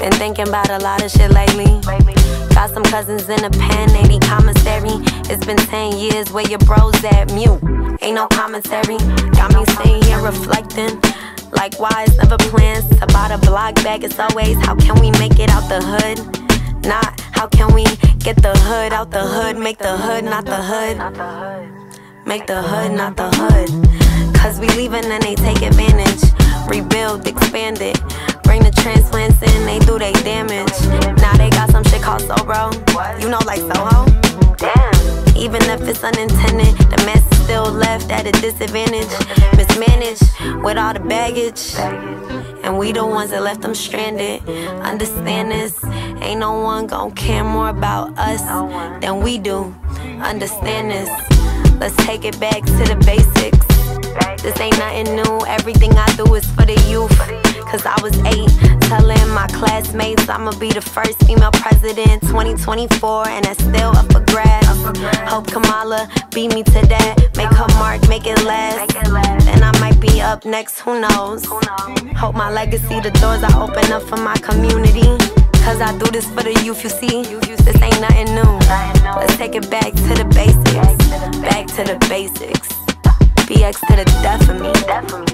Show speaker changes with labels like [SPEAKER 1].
[SPEAKER 1] Been thinking about a lot of shit lately. Got some cousins in a pen, 80 commissary. It's been 10 years where your bros at mute. Ain't no commentary. Got me sitting here reflecting. Likewise, never plans to buy the block back. It's always how can we make it out the hood? Not how can we get the hood out the hood, make the hood not the hood. Make the hood not the hood. Cause we leaving and they take advantage. Bring the transplants in, they do they damage. Now they got some shit called Sobro. You know, like Soho? Damn. Even if it's unintended, the mess is still left at a disadvantage. Mismanaged with all the baggage. And we the ones that left them stranded. Understand this? Ain't no one gon' care more about us than we do. Understand this? Let's take it back to the basics. This ain't nothing new. Everything I do is for the youth. Cause I was eight, telling my classmates I'ma be the first female president 2024, and that's still up for grabs. Hope Kamala beat me to that. Make her mark, make it last. Then I might be up next, who knows? Hope my legacy, the doors I open up for my community. Cause I do this for the youth, you see. This ain't nothing new. Let's take it back to the basics. Back to the basics. BX to the death of me.